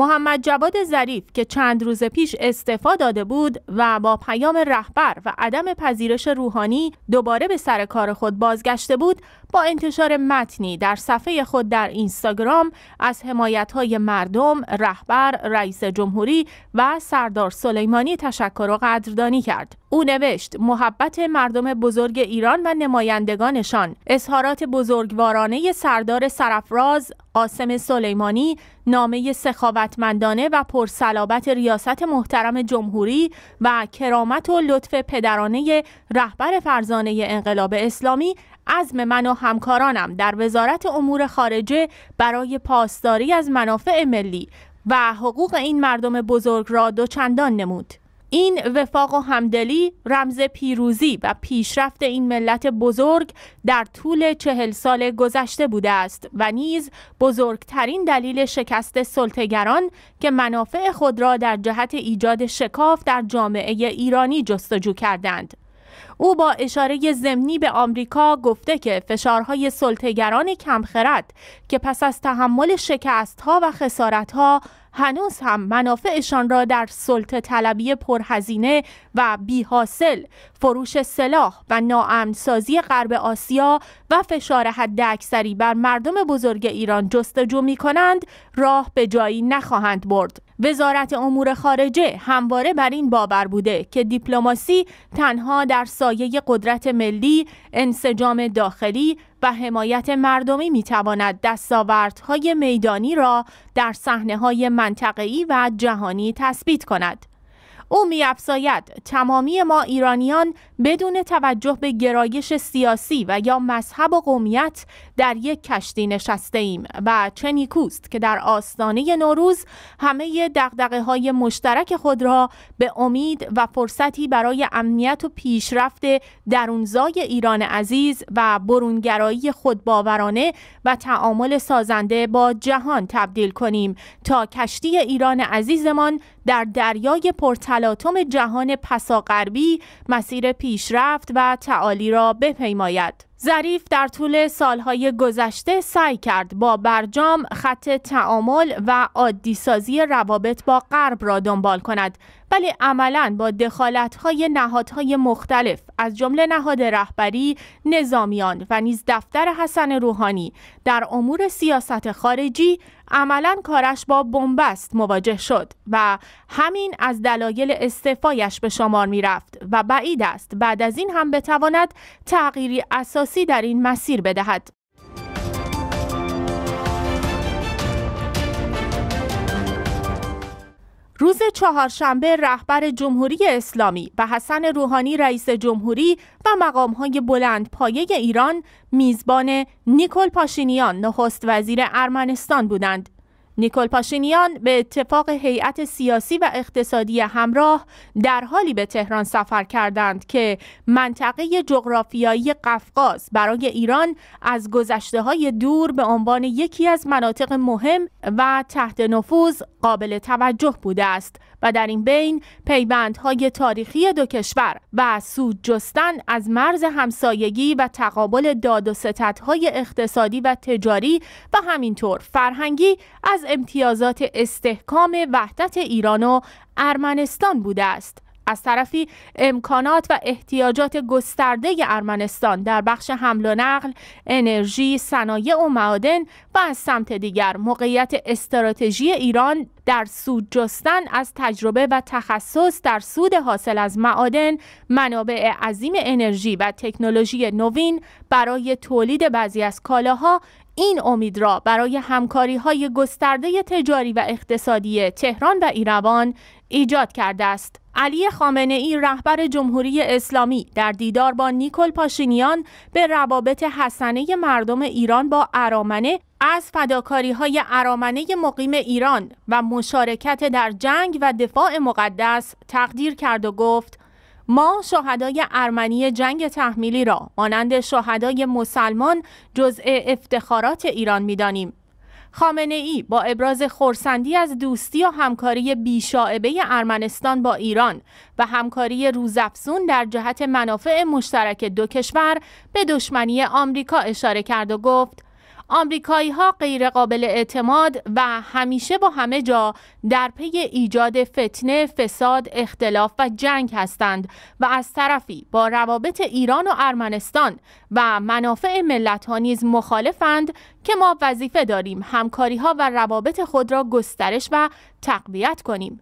محمد جواد ظریف که چند روز پیش استعفا داده بود و با پیام رهبر و عدم پذیرش روحانی دوباره به سر کار خود بازگشته بود با انتشار متنی در صفحه خود در اینستاگرام از های مردم، رهبر، رئیس جمهوری و سردار سلیمانی تشکر و قدردانی کرد. او نوشت محبت مردم بزرگ ایران و نمایندگانشان اظهارات بزرگوارانه سردار سرفراز قاسم سلیمانی نامه سخاوتمندانه و پرسلابت ریاست محترم جمهوری و کرامت و لطف پدرانه رهبر فرزانه انقلاب اسلامی عزم من و همکارانم در وزارت امور خارجه برای پاسداری از منافع ملی و حقوق این مردم بزرگ را دوچندان نمود. این وفاق و همدلی رمز پیروزی و پیشرفت این ملت بزرگ در طول چهل سال گذشته بوده است و نیز بزرگترین دلیل شکست سلطگران که منافع خود را در جهت ایجاد شکاف در جامعه ایرانی جستجو کردند. او با اشاره ضمنی به آمریکا گفته که فشارهای سلطگران کمخرد که پس از تحمل شکستها و خسارتها هنوز هم منافعشان را در سلطه طلبی پرهزینه و بیحاصل فروش سلاح و ناامنسازی غرب آسیا و فشار حد اکثری بر مردم بزرگ ایران جستجو می کنند راه به جایی نخواهند برد. وزارت امور خارجه همواره بر این باور بوده که دیپلماسی تنها در سایه قدرت ملی، انسجام داخلی و حمایت مردمی می‌تواند دستاوردهای میدانی را در صحنه های منطقه‌ای و جهانی تثبیت کند. او میافزاید تمامی ما ایرانیان بدون توجه به گرایش سیاسی و یا مذهب و قومیت در یک کشتی نشسته ایم و چه نیکوست که در آستانه نوروز همه دقدقه های مشترک خود را به امید و فرصتی برای امنیت و پیشرفت درونزای ایران عزیز و برونگرایی خودباورانه و تعامل سازنده با جهان تبدیل کنیم تا کشتی ایران عزیزمان در دریای پرتلاطم جهان پساغربی مسیر پیشرفت و تعالی را بپیماید. ظریف در طول سالهای گذشته سعی کرد با برجام خط تعامل و عادی سازی روابط با غرب را دنبال کند. ولی عملا با دخالت‌های نهادهای مختلف از جمله نهاد رهبری، نظامیان و نیز دفتر حسن روحانی در امور سیاست خارجی عملا کارش با بنبست مواجه شد و همین از دلایل استعفایش به شمار می رفت و بعید است بعد از این هم بتواند تغییری اساسی در این مسیر بدهد. روز چهارشنبه رهبر جمهوری اسلامی و حسن روحانی رئیس جمهوری و مقامهای بلند پایه ایران میزبان نیکل پاشینیان نخست وزیر ارمنستان بودند. نیکل پاشینیان به اتفاق هیئت سیاسی و اقتصادی همراه در حالی به تهران سفر کردند که منطقه جغرافیایی قفقاز برای ایران از گذشته های دور به عنوان یکی از مناطق مهم و تحت نفوذ قابل توجه بوده است. و در این بین پیوندهای تاریخی دو کشور و سود جستن از مرز همسایگی و تقابل داد و ستدهای اقتصادی و تجاری و همینطور فرهنگی از امتیازات استحکام وحدت ایران و ارمنستان بوده است. از طرفی امکانات و احتیاجات گسترده ارمنستان در بخش حمل و نقل، انرژی، صنایع و معادن و از سمت دیگر موقعیت استراتژی ایران در سود جستن از تجربه و تخصص در سود حاصل از معادن، منابع عظیم انرژی و تکنولوژی نوین برای تولید بعضی از کالاها این امید را برای همکاری های گسترده تجاری و اقتصادی تهران و ایروان ایجاد کرده است. علی خامنه ای رهبر جمهوری اسلامی در دیدار با نیکل پاشینیان به روابط حسنه مردم ایران با ارامنه از فداکاری های ارامنه مقیم ایران و مشارکت در جنگ و دفاع مقدس تقدیر کرد و گفت ما شهدای ارمنی جنگ تحمیلی را مانند شهدای مسلمان جزء افتخارات ایران می‌دانیم. خامنه ای با ابراز خورسندی از دوستی و همکاری بیشاعبه ارمنستان با ایران و همکاری روزافزون در جهت منافع مشترک دو کشور به دشمنی آمریکا اشاره کرد و گفت آمریکایی ها غیر قابل اعتماد و همیشه با همه جا در پی ایجاد فتنه، فساد، اختلاف و جنگ هستند و از طرفی با روابط ایران و ارمنستان و منافع ملت ها نیز مخالفند که ما وظیفه داریم همکاری ها و روابط خود را گسترش و تقویت کنیم.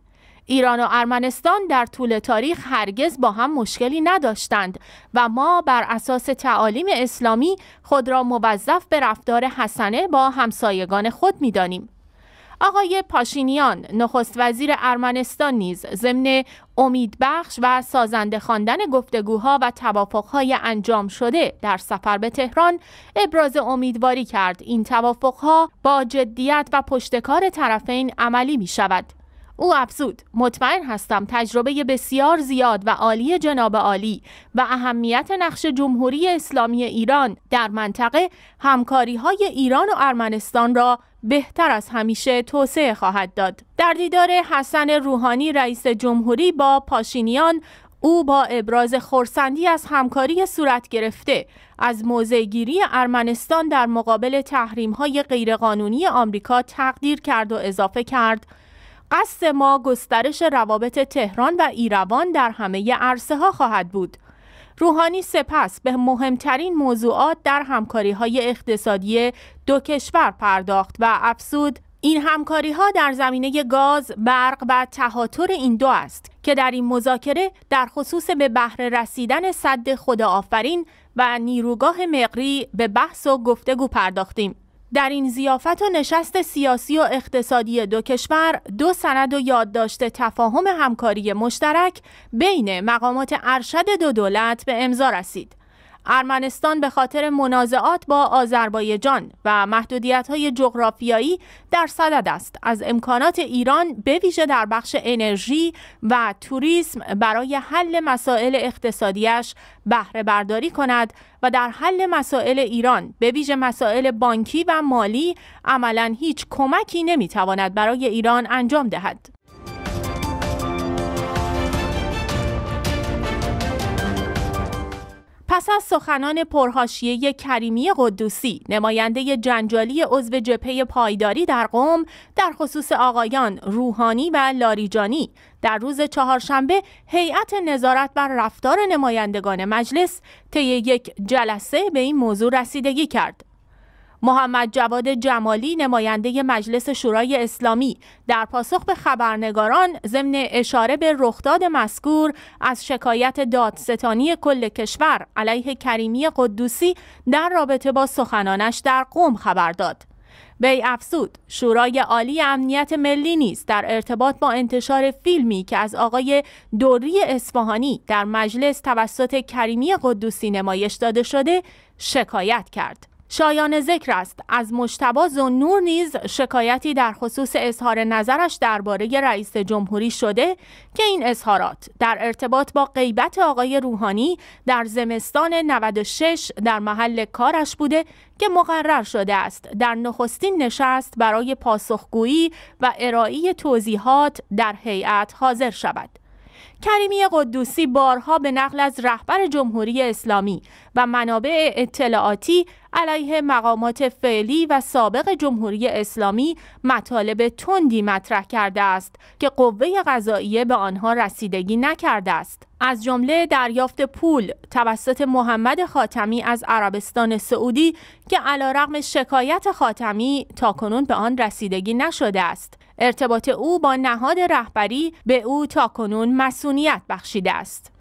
ایران و ارمنستان در طول تاریخ هرگز با هم مشکلی نداشتند و ما بر اساس تعالیم اسلامی خود را موظف به رفتار حسنه با همسایگان خود می‌دانیم. آقای پاشینیان نخست وزیر ارمنستان نیز ضمن امیدبخش و سازنده خواندن گفتگوها و توافقهای انجام شده در سفر به تهران ابراز امیدواری کرد این توافقها با جدیت و پشتکار طرفین عملی می شود. او افزود مطمئن هستم تجربه بسیار زیاد و عالی جناب عالی و اهمیت نقش جمهوری اسلامی ایران در منطقه همکاری های ایران و ارمنستان را بهتر از همیشه توسعه خواهد داد. در دیدار حسن روحانی رئیس جمهوری با پاشینیان او با ابراز خورسندی از همکاری صورت گرفته از موضعگیری ارمنستان در مقابل تحریم های غیرقانونی آمریکا تقدیر کرد و اضافه کرد قصد ما گسترش روابط تهران و ایروان در همه عرصه ها خواهد بود. روحانی سپس به مهمترین موضوعات در همکاری های اقتصادی دو کشور پرداخت و افسود این همکاری ها در زمینه گاز، برق و تهاتر این دو است که در این مذاکره در خصوص به بهره رسیدن صد خدا آفرین و نیروگاه مقری به بحث و گفتگو پرداختیم. در این زیافت و نشست سیاسی و اقتصادی دو کشور دو سند و یادداشت تفاهم همکاری مشترک بین مقامات ارشد دو دولت به امضا رسید. ارمنستان به خاطر منازعات با آذربایجان و محدودیت های جغرافیایی در صدد است از امکانات ایران به ویژه در بخش انرژی و توریسم برای حل مسائل اقتصادیش بهره برداری کند و در حل مسائل ایران به ویژه مسائل بانکی و مالی عملا هیچ کمکی نمی‌تواند برای ایران انجام دهد. پس از سخنان پرهاشیه کریمی قدوسی نماینده جنجالی عضو جبهه پایداری در قوم در خصوص آقایان روحانی و لاریجانی. در روز چهارشنبه هیئت نظارت بر رفتار نمایندگان مجلس طی یک جلسه به این موضوع رسیدگی کرد. محمد جواد جمالی نماینده مجلس شورای اسلامی در پاسخ به خبرنگاران ضمن اشاره به رخداد مذکور از شکایت دادستانی کل کشور علیه کریمی قدوسی در رابطه با سخنانش در قوم خبر داد. وی افزود شورای عالی امنیت ملی نیز در ارتباط با انتشار فیلمی که از آقای دوری اصفهانی در مجلس توسط کریمی قدوسی نمایش داده شده شکایت کرد. شایان ذکر است از مشتبا نور نیز شکایتی در خصوص اظهار نظرش درباره رئیس جمهوری شده که این اظهارات در ارتباط با غیبت آقای روحانی در زمستان 96 در محل کارش بوده که مقرر شده است در نخستین نشست برای پاسخگویی و ارائه توضیحات در هیئت حاضر شود. کریمی قدوسی بارها به نقل از رهبر جمهوری اسلامی و منابع اطلاعاتی علیه مقامات فعلی و سابق جمهوری اسلامی مطالب تندی مطرح کرده است که قوه قضاییه به آنها رسیدگی نکرده است. از جمله دریافت پول توسط محمد خاتمی از عربستان سعودی که علیرغم شکایت خاتمی تاکنون به آن رسیدگی نشده است. ارتباط او با نهاد رهبری به او تاکنون مسئولیت بخشیده است.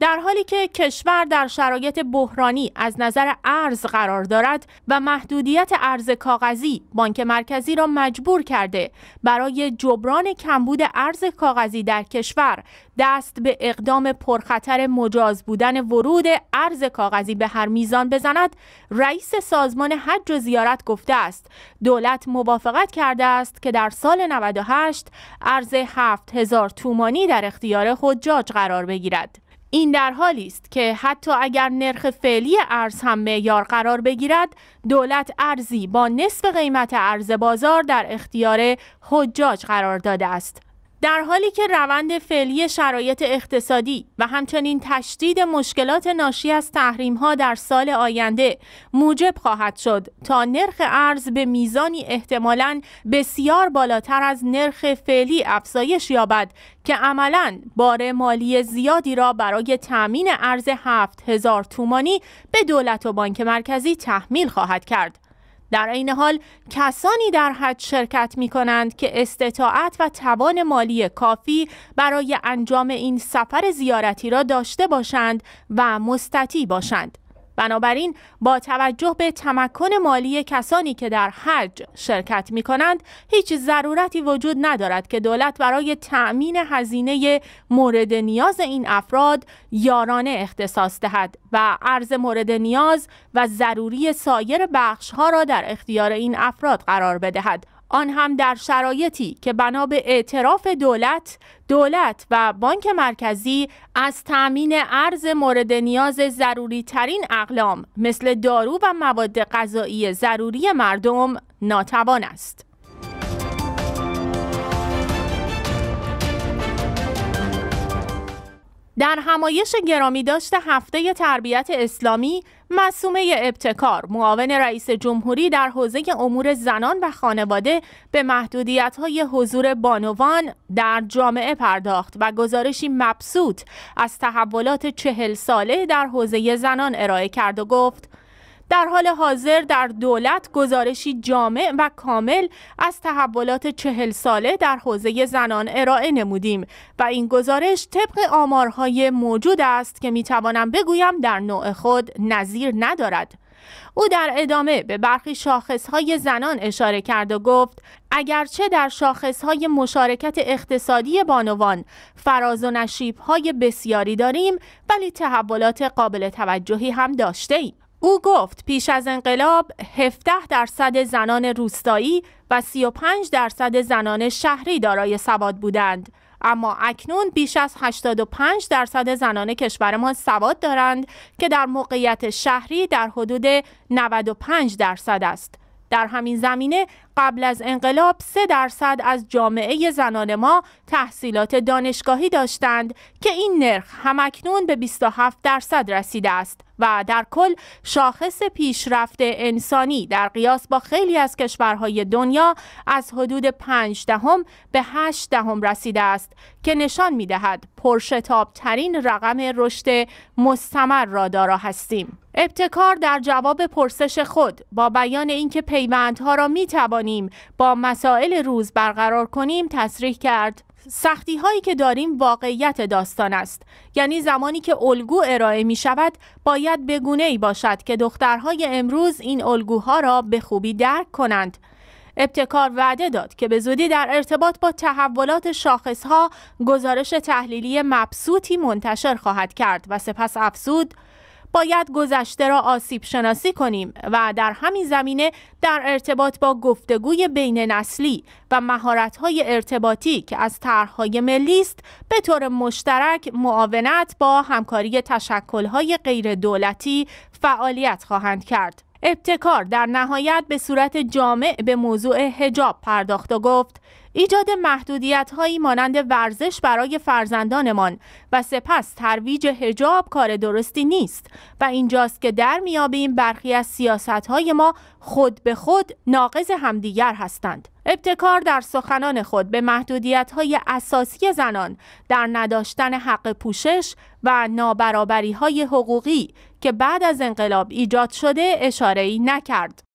در حالی که کشور در شرایط بحرانی از نظر ارز قرار دارد و محدودیت ارز کاغذی بانک مرکزی را مجبور کرده برای جبران کمبود ارز کاغذی در کشور دست به اقدام پرخطر مجاز بودن ورود ارز کاغذی به هر میزان بزند رئیس سازمان حج و زیارت گفته است دولت موافقت کرده است که در سال 98 ارز 7000 تومانی در اختیار حجاج قرار بگیرد. این در حالی است که حتی اگر نرخ فعلی ارز هم معیار قرار بگیرد دولت ارزی با نصف قیمت ارز بازار در اختیار حجاج قرار داده است. در حالی که روند فعلی شرایط اقتصادی و همچنین تشدید مشکلات ناشی از تحریم ها در سال آینده موجب خواهد شد تا نرخ ارز به میزانی احتمالاً بسیار بالاتر از نرخ فعلی افزایش یابد که عملا بار مالی زیادی را برای تأمین ارز هفت هزار تومانی به دولت و بانک مرکزی تحمیل خواهد کرد. در این حال کسانی در حج شرکت می کنند که استطاعت و توان مالی کافی برای انجام این سفر زیارتی را داشته باشند و مستطیع باشند. بنابراین با توجه به تمکن مالی کسانی که در حج شرکت می کنند هیچ ضرورتی وجود ندارد که دولت برای تأمین هزینه مورد نیاز این افراد یارانه اختصاص دهد و ارز مورد نیاز و ضروری سایر بخش ها را در اختیار این افراد قرار بدهد. آن هم در شرایطی که بنا به اعتراف دولت دولت و بانک مرکزی از تأمین ارز مورد نیاز ضروری ترین اقلام مثل دارو و مواد غذایی ضروری مردم ناتوان است. در همایش گرامی داشته هفته تربیت اسلامی مسومه ابتکار. معاون رئیس جمهوری در حوزه امور زنان و خانواده به محدودیت های حضور بانوان در جامعه پرداخت و گزارشی مبسوط از تحولات چهل ساله در حوزه زنان ارائه کرد و گفت در حال حاضر در دولت گزارشی جامع و کامل از تحولات چهل ساله در حوزه زنان ارائه نمودیم و این گزارش طبق آمارهای موجود است که می‌توانم بگویم در نوع خود نظیر ندارد. او در ادامه به برخی شاخصهای زنان اشاره کرد و گفت اگرچه در شاخصهای مشارکت اقتصادی بانوان فراز و نشیبهای بسیاری داریم ولی تحولات قابل توجهی هم داشته ایم. او گفت پیش از انقلاب 17 درصد زنان روستایی و 35 درصد زنان شهری دارای سواد بودند. اما اکنون بیش از 85 درصد زنان کشورمان سواد دارند که در موقعیت شهری در حدود 95 درصد است. در همین زمینه قبل از انقلاب 3 درصد از جامعه زنان ما تحصیلات دانشگاهی داشتند که این نرخ همکنون به 27 درصد رسیده است. و در کل شاخص پیشرفت انسانی در قیاس با خیلی از کشورهای دنیا از حدود 5 دهم به 8 دهم رسیده است که نشان می دهد پرشتاب ترین رقم رشد مستمر را دارا هستیم. ابتکار در جواب پرسش خود با بیان اینکه پیوندها را می توانیم با مسائل روز برقرار کنیم تصریح کرد سختی هایی که داریم واقعیت داستان است. یعنی زمانی که الگو ارائه می شود باید بگونه ای باشد که دخترهای امروز این الگوها را به خوبی درک کنند. ابتکار وعده داد که به زودی در ارتباط با تحولات شاخصها گزارش تحلیلی مبسوطی منتشر خواهد کرد و سپس افزود باید گذشته را آسیب شناسی کنیم و در همین زمینه در ارتباط با گفتگوی بین نسلی و مهارت‌های ارتباطی که از طرحهای ملی است به طور مشترک معاونت با همکاری تشکل‌های غیر دولتی فعالیت خواهند کرد. ابتکار در نهایت به صورت جامع به موضوع هجاب پرداخت و گفت ایجاد محدودیت هایی مانند ورزش برای فرزندانمان و سپس ترویج هجاب کار درستی نیست و اینجاست که در میابیم برخی از سیاست های ما خود به خود ناقض همدیگر هستند. ابتکار در سخنان خود به محدودیت های اساسی زنان در نداشتن حق پوشش و نابرابری های حقوقی که بعد از انقلاب ایجاد شده اشاره ای نکرد.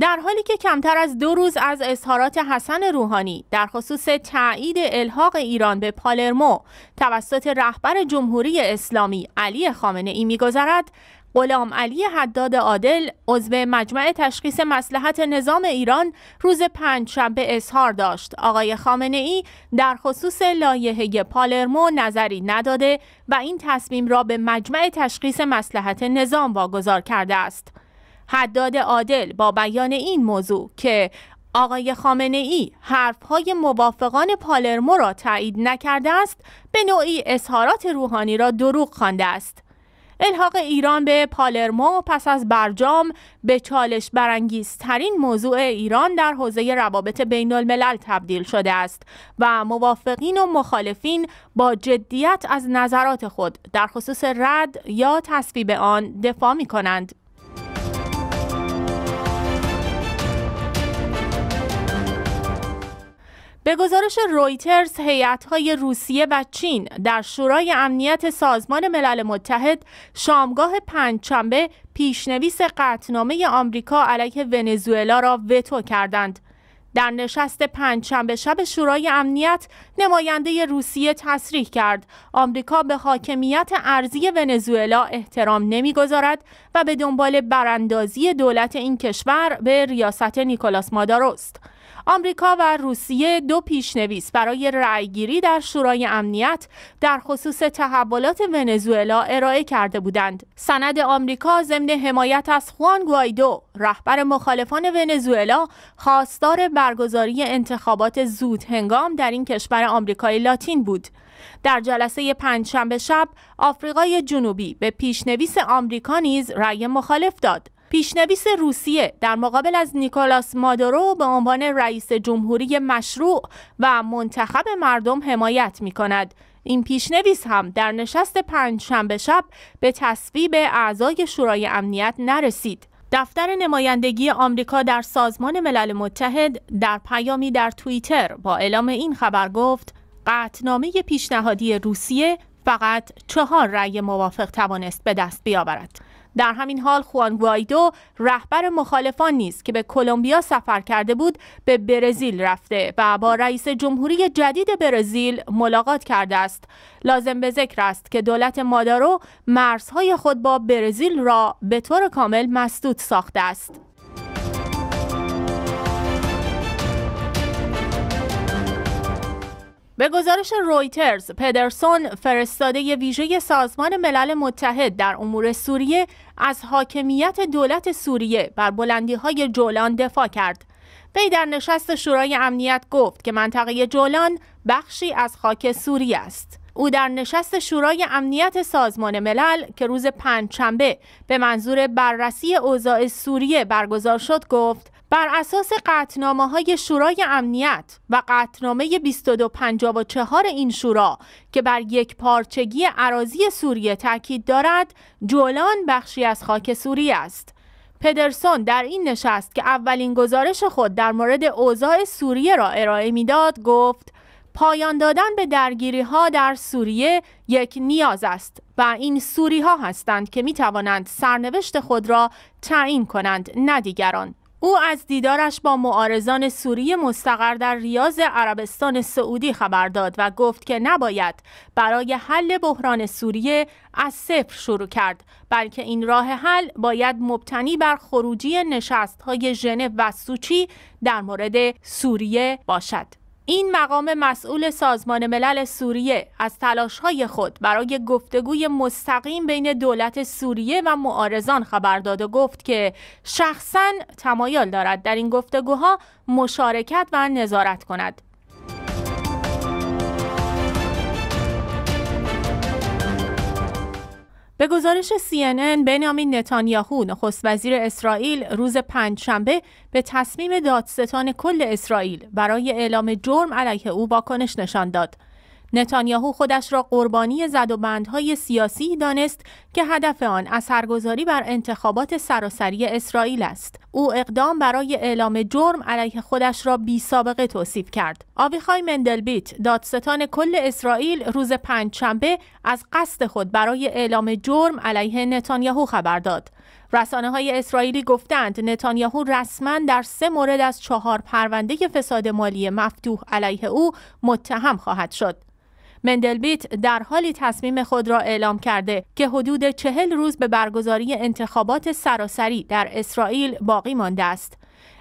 در حالی که کمتر از دو روز از اظهارات حسن روحانی در خصوص تایید الحاق ایران به پالرمو توسط رهبر جمهوری اسلامی علی خامنه ای میگذرد غلام علی حداد عادل عضو مجمع تشخیص مسلحت نظام ایران روز پنج شنبه اظهار داشت. آقای خامنه ای در خصوص لایحه پالرمو نظری نداده و این تصمیم را به مجمع تشخیص مسلحت نظام واگذار کرده است. حداد عادل با بیان این موضوع که آقای خامنه ای حرفهای موافقان پالرمو را تایید نکرده است به نوعی اظهارات روحانی را دروغ خوانده است الحاق ایران به پالرمو پس از برجام به چالش برانگیزترین موضوع ایران در حوزه روابط بین الملل تبدیل شده است و موافقین و مخالفین با جدیت از نظرات خود در خصوص رد یا تصویب آن دفاع می کنند. به گزارش رویترز هیئت‌های روسیه و چین در شورای امنیت سازمان ملل متحد شامگاه پنجشنبه پیشنویس قطعنامه آمریکا علیه ونزوئلا را وتو کردند. در نشست پنجشنبه شب شورای امنیت نماینده روسیه تصریح کرد آمریکا به حاکمیت ارزی ونزوئلا احترام نمی‌گذارد و به دنبال براندازی دولت این کشور به ریاست نیکولاس ماداروست. آمریکا و روسیه دو پیشنویس برای رأیگیری در شورای امنیت در خصوص تحولات ونزوئلا ارائه کرده بودند. سند آمریکا ضمن حمایت از خوان گوایدو رهبر مخالفان ونزوئلا خواستار برگزاری انتخابات زود هنگام در این کشور آمریکای لاتین بود. در جلسه پنجشنبه شب آفریقای جنوبی به پیشنویس آمریکا نیز رأی مخالف داد. پیشنویس روسیه در مقابل از نیکولاس مادورو به عنوان رئیس جمهوری مشروع و منتخب مردم حمایت می کند. این پیشنویس هم در نشست پنج شنبه شب به تصویب اعضای شورای امنیت نرسید. دفتر نمایندگی آمریکا در سازمان ملل متحد در پیامی در توییتر با اعلام این خبر گفت قطنامه پیشنهادی روسیه فقط چهار رأی موافق توانست به دست بیاورد. در همین حال خوان گوایدو رهبر مخالفان نیز که به کلمبیا سفر کرده بود به برزیل رفته و با رئیس جمهوری جدید برزیل ملاقات کرده است. لازم به ذکر است که دولت مادارو مرزهای خود با برزیل را به طور کامل مسدود ساخته است. به گزارش رویترز، پدرسون فرستاده ویژه سازمان ملل متحد در امور سوریه از حاکمیت دولت سوریه بر بلندی های جولان دفاع کرد. وی در نشست شورای امنیت گفت که منطقه جولان بخشی از خاک سوریه است. او در نشست شورای امنیت سازمان ملل که روز پنجشنبه به منظور بررسی اوضاع سوریه برگزار شد گفت بر اساس قطنامه های شورای امنیت و قطنامه 2254 این شورا که بر یک پارچگی عراضی سوریه تاکید دارد جولان بخشی از خاک سوریه است. پدرسون در این نشست که اولین گزارش خود در مورد اوضاع سوریه را ارائه می‌داد گفت پایان دادن به درگیری ها در سوریه یک نیاز است و این سوری ها هستند که می توانند سرنوشت خود را تعیین کنند نه دیگران. او از دیدارش با معارضان سوری مستقر در ریاض عربستان سعودی خبر داد و گفت که نباید برای حل بحران سوریه از صفر شروع کرد بلکه این راه حل باید مبتنی بر خروجی نشست های ژنو و سوچی در مورد سوریه باشد. این مقام مسئول سازمان ملل سوریه از تلاش‌های خود برای گفتگوی مستقیم بین دولت سوریه و معارضان خبر داد و گفت که شخصا تمایل دارد در این گفتگوها مشارکت و نظارت کند. به گزارش CNN بنیامین نتانیاهو نخست وزیر اسرائیل روز پنجشنبه به تصمیم دادستان کل اسرائیل برای اعلام جرم علیه او واکنش نشان داد. نتانیاهو خودش را قربانی زد و بندهای سیاسی دانست که هدف آن اثرگذاری بر انتخابات سراسری اسرائیل است. او اقدام برای اعلام جرم علیه خودش را بی سابقه توصیف کرد. آویخای مندلبیت دادستان کل اسرائیل روز پنجشنبه از قصد خود برای اعلام جرم علیه نتانیاهو خبر داد. رسانه های اسرائیلی گفتند نتانیاهو رسما در سه مورد از چهار پرونده فساد مالی مفتوح علیه او متهم خواهد شد. مندلبیت در حالی تصمیم خود را اعلام کرده که حدود چهل روز به برگزاری انتخابات سراسری در اسرائیل باقی مانده است.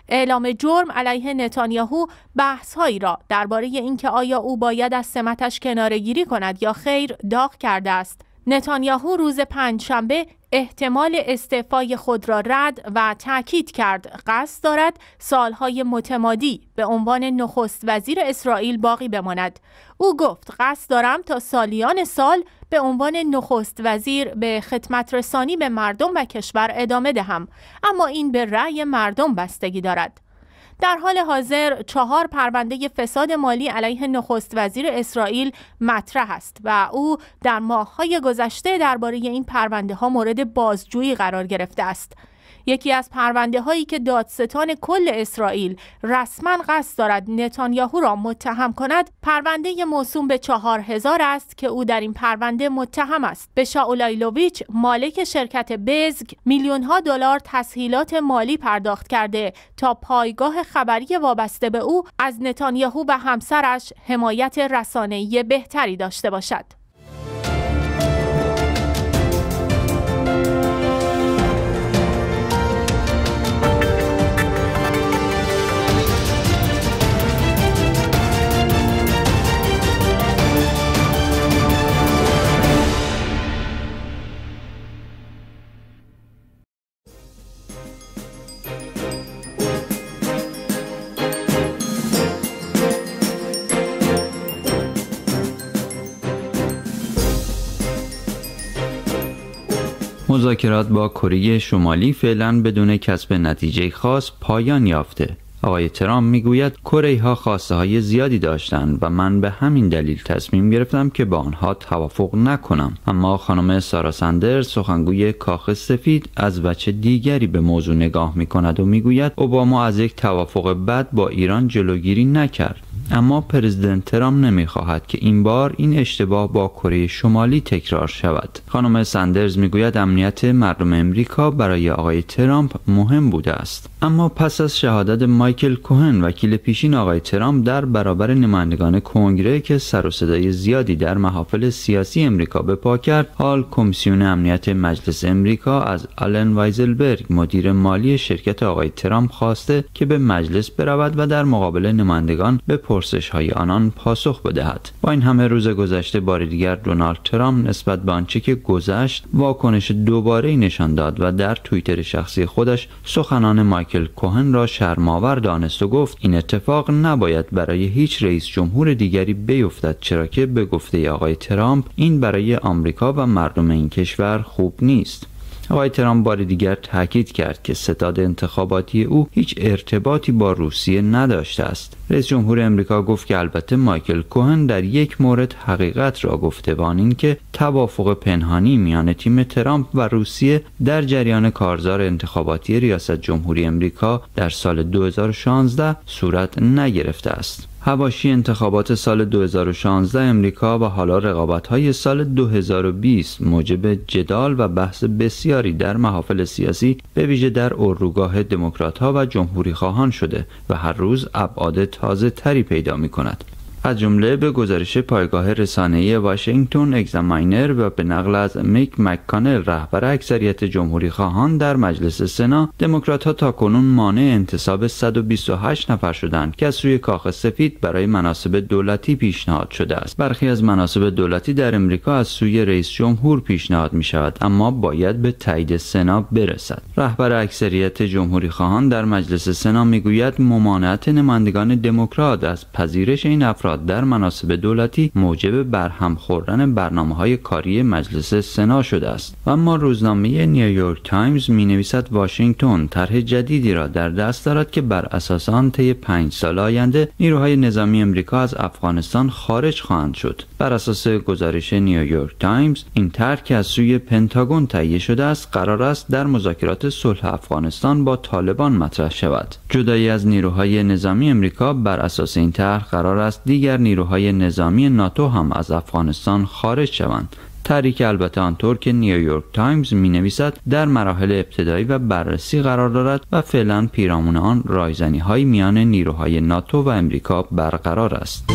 اعلام جرم علیه نتانیاهو بحثهایی را درباره اینکه آیا او باید از سمتش کنارگیری کند یا خیر داغ کرده است. نتانیاهو روز پنجشنبه احتمال استعفای خود را رد و تاکید کرد. قصد دارد سالهای متمادی به عنوان نخست وزیر اسرائیل باقی بماند. او گفت قصد دارم تا سالیان سال به عنوان نخست وزیر به خدمت رسانی به مردم و کشور ادامه دهم. اما این به رأی مردم بستگی دارد. در حال حاضر چهار پرونده فساد مالی علیه نخست وزیر اسرائیل مطرح است و او در ماههای گذشته درباره این پرونده ها مورد بازجویی قرار گرفته است. یکی از پرونده هایی که دادستان کل اسرائیل رسما قصد دارد نتانیاهو را متهم کند پرونده موسوم به چهار هزار است که او در این پرونده متهم است. به شاولایلوویچ مالک شرکت بزگ میلیون ها دلار تسهیلات مالی پرداخت کرده تا پایگاه خبری وابسته به او از نتانیاهو و همسرش حمایت رسانه‌ای بهتری داشته باشد. مذاکرات با کره شمالی فعلا بدون کسب نتیجه خاص پایان یافته. آقای ترامپ می‌گوید کره ها خواسته های زیادی داشتند و من به همین دلیل تصمیم گرفتم که با آنها توافق نکنم. اما خانم سارا سندرز سخنگوی کاخ سفید از وجه دیگری به موضوع نگاه می کند و می‌گوید اوباما از یک توافق بد با ایران جلوگیری نکرد. اما پرزیدنت ترامپ نمی‌خواهد که این بار این اشتباه با کره شمالی تکرار شود. خانم سندرز می‌گوید امنیت مردم امریکا برای آقای ترامپ مهم بوده است. اما پس از شهادت مایکل کوهن وکیل پیشین آقای ترامپ در برابر نمایندگان کنگره که سر و صدای زیادی در محافل سیاسی امریکا به پا کرد حال کمیسیون امنیت مجلس امریکا از آلن وایزلبرگ مدیر مالی شرکت آقای ترامپ خواسته که به مجلس برود و در مقابل نمایندگان به پرسش های آنان پاسخ بدهد. با این همه روز گذشته بار دیگر دونالد ترامپ نسبت به آنچه که گذشت واکنش دوباره نشان داد و در توییتر شخصی خودش سخنان مایکل کوهن را شرماور دانست و گفت این اتفاق نباید برای هیچ رئیس جمهور دیگری بیفتد چرا که به گفته آقای ترامپ این برای آمریکا و مردم این کشور خوب نیست. آقای ترامپ بار دیگر تاکید کرد که ستاد انتخاباتی او هیچ ارتباطی با روسیه نداشته است. رئیس جمهور امریکا گفت که البته مایکل کوهن در یک مورد حقیقت را گفته وان این که توافق پنهانی میان تیم ترامپ و روسیه در جریان کارزار انتخاباتی ریاست جمهوری امریکا در سال 2016 صورت نگرفته است. هواشی انتخابات سال 2016 امریکا و حالا رقابت سال 2020 موجب جدال و بحث بسیاری در محافل سیاسی به ویژه در اردوگاه دموکرات ها و جمهوری خواهان شده و هر روز ابعاد تازه تری پیدا می کند. از جمله به گزارش پایگاه رسانه‌ای واشنگتن اگزاماینر و به نقل از میک مککانل رهبر اکثریت جمهوری خواهان در مجلس سنا دموکرات‌ها تاکنون مانع انتصاب 128 نفر شدند که از سوی کاخ سفید برای مناصب دولتی پیشنهاد شده است. برخی از مناصب دولتی در امریکا از سوی رئیس جمهور پیشنهاد می شود اما باید به تایید سنا برسد. رهبر اکثریت جمهوری خواهان در مجلس سنا می‌گوید ممانعت نمایندگان دموکرات از پذیرش این افراد در مناصب دولتی موجب برهم خوردن برنامه های کاری مجلس سنا شده است. و اما روزنامه نیویورک تایمز می نویسد واشنگتن طرح جدیدی را در دست دارد که بر اساس آن طی پنج سال آینده نیروهای نظامی امریکا از افغانستان خارج خواهند شد. بر اساس گزارش نیویورک تایمز این طرح که از سوی پنتاگون تهیه شده است قرار است در مذاکرات صلح افغانستان با طالبان مطرح شود. جدای از نیروهای نظامی امریکا بر اساس این طرح قرار است دیگر نیروهای نظامی ناتو هم از افغانستان خارج شوند طرحی که البته آنطور که نیویورک تایمز می نویسد در مراحل ابتدایی و بررسی قرار دارد و فعلا پیرامون آن رایزنی های میان نیروهای ناتو و امریکا برقرار است.